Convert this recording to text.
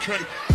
Okay.